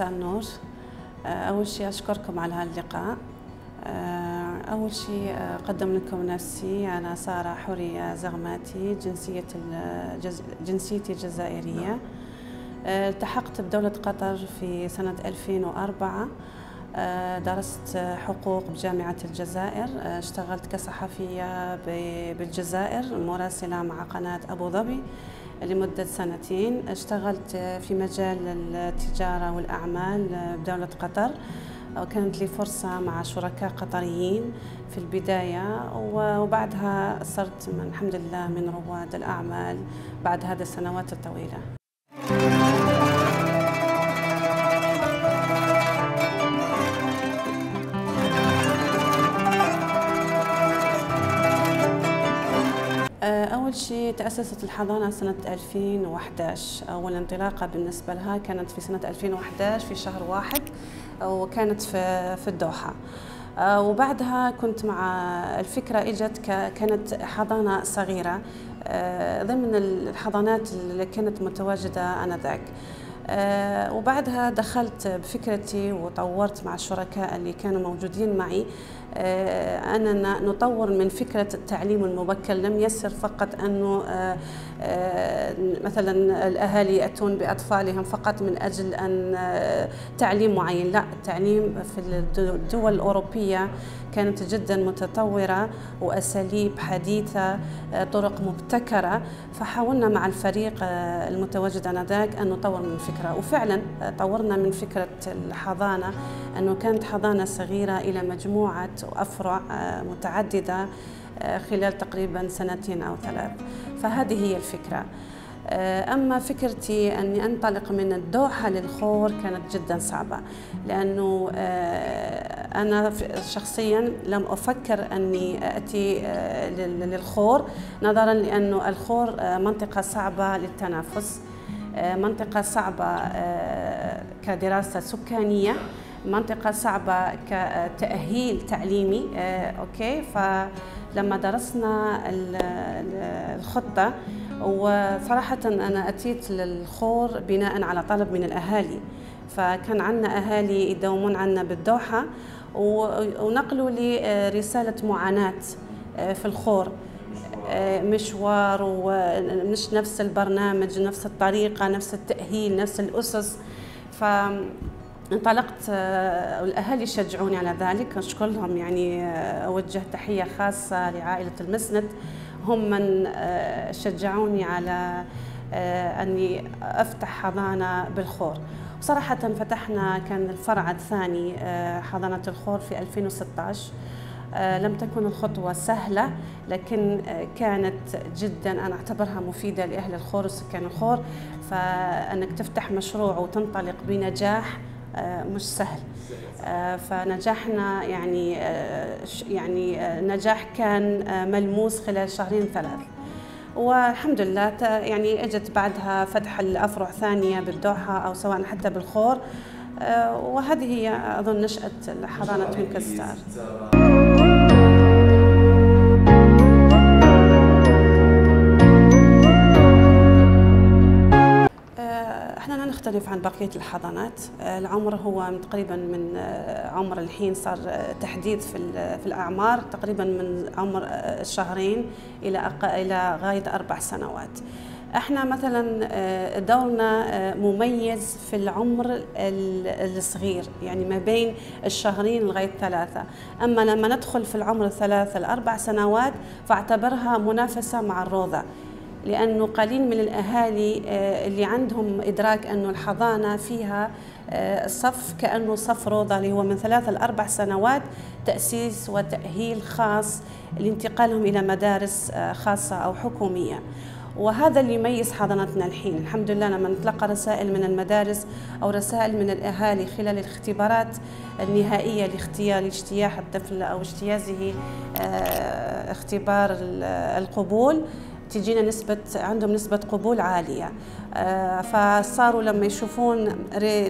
مساء النور أول شيء أشكركم على هاللقاء. أول شيء أقدم لكم نفسي أنا سارة حورية زغماتي جنسية الجز... جنسيتي جزائرية التحقت بدولة قطر في سنة 2004 درست حقوق بجامعة الجزائر. اشتغلت كصحفية بالجزائر مراسلة مع قناة أبو ظبي. لمدة سنتين اشتغلت في مجال التجارة والأعمال بدولة قطر وكانت لي فرصة مع شركاء قطريين في البداية وبعدها صرت من الحمد لله من رواد الأعمال بعد هذه السنوات الطويلة. أول شيء تأسست الحضانة سنة 2011 أول انطلاقة بالنسبة لها كانت في سنة 2011 في شهر واحد وكانت في في الدوحة. وبعدها كنت مع الفكرة إجت كانت حضانة صغيرة ضمن الحضانات اللي كانت متواجدة آنذاك. أه وبعدها دخلت بفكرتي وطورت مع الشركاء اللي كانوا موجودين معي. أه أننا نطور من فكرة التعليم المبكر. لم يسر فقط أنه أه مثلا الأهالي يأتون بأطفالهم فقط من أجل أن تعليم معين. لا التعليم في الدول الأوروبية كانت جدا متطورة وأساليب حديثة طرق مبتكرة. فحاولنا مع الفريق المتواجد آنذاك أن نطور من الفكرة وفعلا طورنا من فكرة الحضانة أنه كانت حضانة صغيرة إلى مجموعة أفرع متعددة خلال تقريبا سنتين أو ثلاث. فهذه هي الفكرة. أما فكرتي أني أنطلق من الدوحة للخور كانت جدا صعبة لأنه أنا شخصيا لم أفكر أني أتي للخور نظرا لأنه الخور منطقة صعبة للتنافس منطقة صعبة كدراسة سكانية. منطقة صعبة كتأهيل تعليمي أوكي؟ فلما درسنا الخطة وصراحة أنا أتيت للخور بناء على طلب من الأهالي. فكان عندنا أهالي يداومون عنا بالدوحة ونقلوا لي رسالة معاناة في الخور. مشوار ومش نفس البرنامج نفس الطريقة نفس التأهيل نفس الأسس. ف انطلقت والأهالي شجعوني على ذلك. أشكرهم يعني أوجه تحية خاصة لعائلة المسند. هم من شجعوني على أني أفتح حضانة بالخور. صراحة فتحنا كان الفرع الثاني حضانة الخور في 2016 لم تكن الخطوة سهلة لكن كانت جدا. أنا أعتبرها مفيدة لأهل الخور وسكان الخور. فأنك تفتح مشروع وتنطلق بنجاح مش سهل. فنجاحنا يعني يعني نجاح كان ملموس خلال شهرين ثلاث. والحمد لله يعني إجت بعدها فتح الأفرع ثانية بالدوحة أو سواء حتى بالخور. وهذه هي أظن نشاه حضانه توينكل ستار نختلف عن بقية الحضانات. العمر هو تقريبا من عمر الحين صار تحديث في, في الأعمار تقريبا من عمر شهرين إلى إلى غاية أربع سنوات. إحنا مثلا دورنا مميز في العمر الصغير يعني ما بين الشهرين لغاية ثلاثة. أما لما ندخل في العمر الثلاثة لأربع سنوات فاعتبرها منافسة مع الروضة. لأنه قليل من الأهالي اللي عندهم إدراك أنه الحضانة فيها صف كأنه صف روضة اللي هو من ثلاث لاربع سنوات تأسيس وتأهيل خاص لانتقالهم إلى مدارس خاصة أو حكومية. وهذا اللي يميز حضانتنا الحين الحمد لله لما نتلقى رسائل من المدارس أو رسائل من الأهالي خلال الاختبارات النهائية لاختيار اجتياح الطفل أو اجتيازه اختبار القبول تجينا نسبة عندهم نسبة قبول عالية. فصاروا لما يشوفون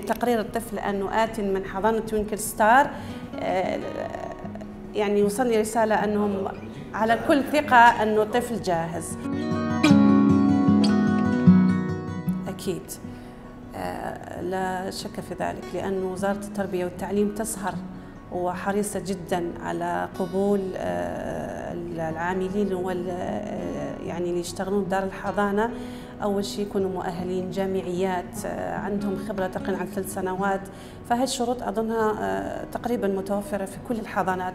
تقرير الطفل أنه آت من حضانة توينكل ستار يعني يوصل لي رسالة أنهم على كل ثقة أنه طفل جاهز. أكيد. لا شك في ذلك لأن وزارة التربية والتعليم تسهر وحريصة جدا على قبول العاملين وال يعني اللي يشتغلون بدار الحضانة أول شيء يكونوا مؤهلين جامعيات عندهم خبرة تقريبا عن ثلاث سنوات. فهذه الشروط أظنها تقريبا متوفرة في كل الحضانات.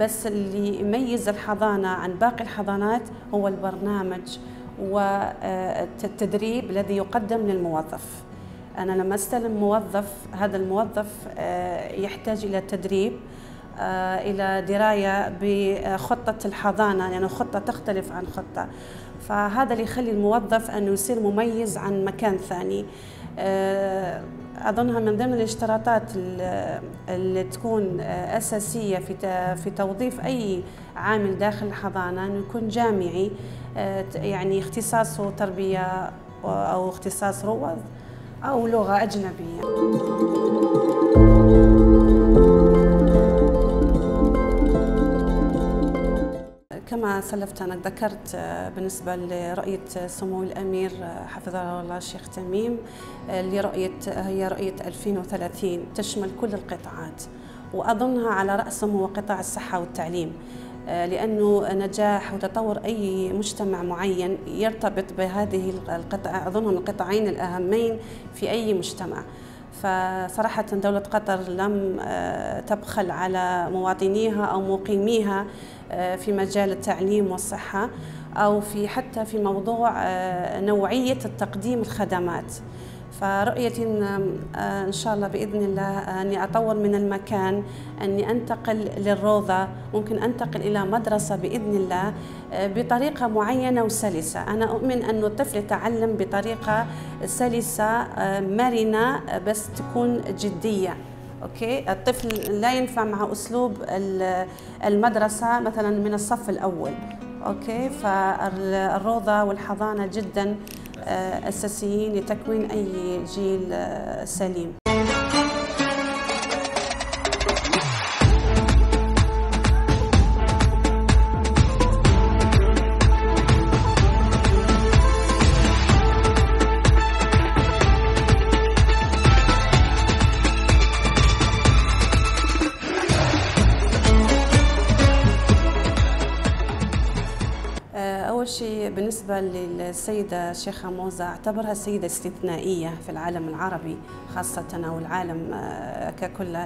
بس اللي يميز الحضانة عن باقي الحضانات هو البرنامج والتدريب الذي يقدم للموظف. أنا لما أستلم موظف هذا الموظف يحتاج إلى تدريب. إلى دراية بخطة الحضانة لأن يعني خطة تختلف عن خطة. فهذا اللي يخلي الموظف أنه يصير مميز عن مكان ثاني. أظنها من ضمن الاشتراطات اللي تكون أساسية في في توظيف أي عامل داخل الحضانة أنه يكون جامعي يعني اختصاصه تربية أو اختصاص روض أو لغة أجنبية. كما سلفت أنا ذكرت بالنسبة لرؤية سمو الأمير حفظه الله الشيخ تميم لرؤية هي رؤية 2030 تشمل كل القطاعات وأظنها على رأسهم هو قطاع الصحة والتعليم لأنه نجاح وتطور أي مجتمع معين يرتبط بهذه القطع أظنهم القطاعين الأهمين في أي مجتمع. فصراحة دولة قطر لم تبخل على مواطنيها أو مقيميها في مجال التعليم والصحة أو في حتى في موضوع نوعية التقديم الخدمات. فرؤيتي إن, إن شاء الله بإذن الله أني أطور من المكان أني أنتقل للروضة ممكن أنتقل إلى مدرسة بإذن الله بطريقة معينة وسلسة. أنا أؤمن أن الطفل يتعلم بطريقة سلسة مرنة بس تكون جدية. okay؟ الطفل لا ينفع مع أسلوب المدرسة مثلا من الصف الأول. okay؟ فالروضة والحضانة جدا أساسيين لتكوين أي جيل سليم. بالنسبة للسيدة الشيخة موزة أعتبرها سيدة استثنائية في العالم العربي خاصة أو العالم ككل.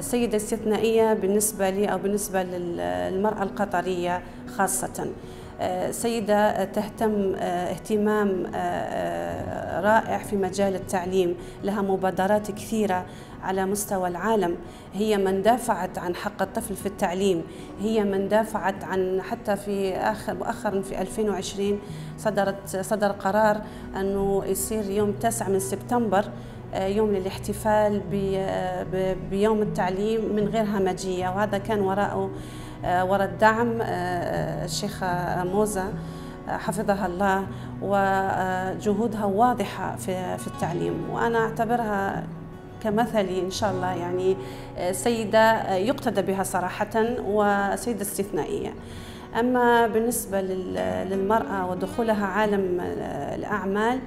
سيدة استثنائية بالنسبة لي أو بالنسبة للمرأة القطرية خاصة. سيدة تهتم اهتمام رائع في مجال التعليم لها مبادرات كثيرة. على مستوى العالم. هي من دافعت عن حق الطفل في التعليم. هي من دافعت عن حتى في آخر مؤخرا في 2020 صدرت صدر قرار أنه يصير يوم 9 من سبتمبر يوم للاحتفال بيوم التعليم من غير همجية. وهذا كان وراءه وراء الدعم الشيخة موزة حفظها الله وجهودها واضحة في في التعليم. وأنا أعتبرها كمثلي إن شاء الله. يعني سيدة يقتدى بها صراحة وسيدة استثنائية. أما بالنسبة للمرأة ودخولها عالم الأعمال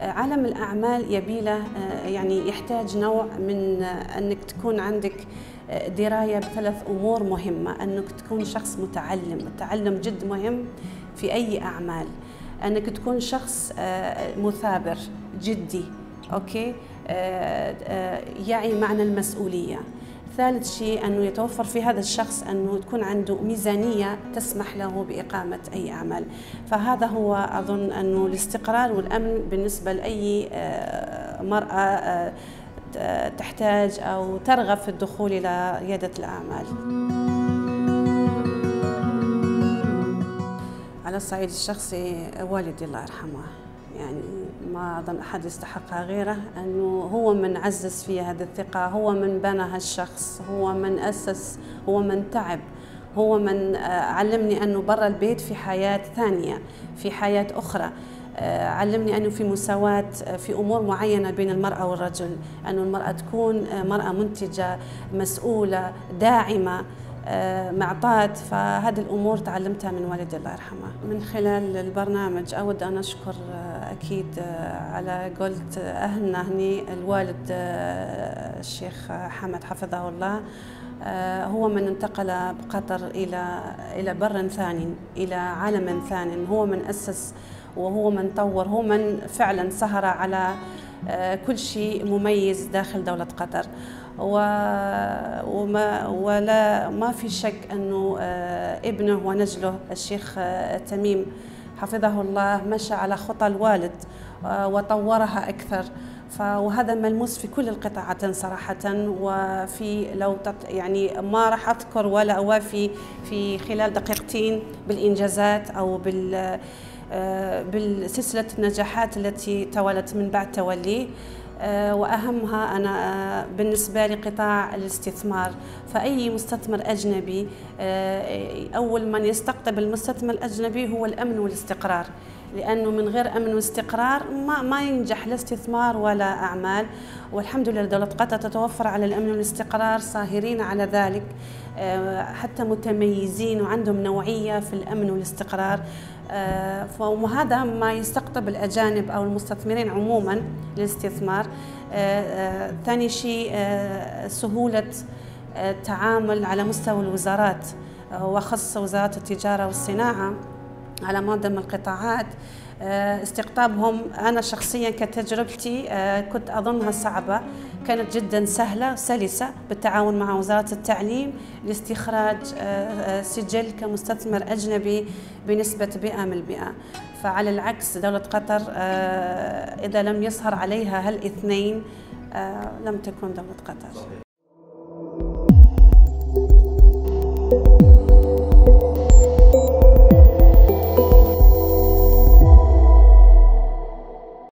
عالم الأعمال يبي له يعني يحتاج نوع من أنك تكون عندك دراية بثلاث أمور مهمة. أنك تكون شخص متعلم. التعلم جد مهم في أي أعمال. أنك تكون شخص مثابر جدي أوكي؟ يعي معنى المسؤولية. ثالث شيء أنه يتوفر في هذا الشخص أنه تكون عنده ميزانية تسمح له بإقامة أي أعمال فهذا هو أظن أنه الاستقرار والأمن بالنسبة لأي مرأة تحتاج أو ترغب في الدخول إلى ريادة الأعمال. على الصعيد الشخصي والدي الله يرحمه يعني ما أظن أحد يستحقها غيره أنه هو من عزز في هذه الثقة هو من بنى هالشخص هو من أسس هو من تعب هو من علمني أنه برا البيت في حياة ثانية في حياة أخرى علمني أنه في مساواة في أمور معينة بين المرأة والرجل أنه المرأة تكون مرأة منتجة مسؤولة داعمة معطاة فهذه الأمور تعلمتها من والدي الله يرحمه. من خلال البرنامج أود أن أشكر أكيد على قلت أهلنا هني الوالد الشيخ حمد حفظه الله هو من انتقل بقطر إلى إلى بر ثاني إلى عالم ثاني. هو من أسس وهو من طور هو من فعلا سهر على كل شيء مميز داخل دولة قطر. وما ولا ما في شك أنه ابنه ونجله الشيخ تميم حفظه الله مشى على خطى الوالد آه، وطورها أكثر. وهذا ملموس في كل القطاعات صراحة. وفي لو يعني ما راح أذكر ولا أوافي في خلال دقيقتين بالإنجازات أو بال آه، بالسلسلة النجاحات التي توالت من بعد توليه وأهمها أنا آه، بالنسبة لي قطاع الاستثمار. فأي مستثمر أجنبي آه، أول من يستقطب المستثمر الأجنبي هو الأمن والاستقرار. لأنه من غير أمن واستقرار ما ما ينجح لا استثمار ولا أعمال. والحمد لله دوله قطر تتوفر على الأمن والاستقرار صاهرين على ذلك. حتى متميزين وعندهم نوعية في الأمن والاستقرار. وهذا ما يستقطب الأجانب أو المستثمرين عموما للاستثمار. ثاني شيء سهولة التعامل على مستوى الوزارات وخاصة وزارة التجارة والصناعة على معظم القطاعات. آه، استقطابهم. أنا شخصيا كتجربتي آه، كنت أظنها صعبة. كانت جدا سهلة سلسة بالتعاون مع وزارة التعليم لاستخراج آه، سجل كمستثمر أجنبي بنسبة 100% فعلى العكس دولة قطر إذا لم يصهر عليها هالإثنين لم تكن دولة قطر.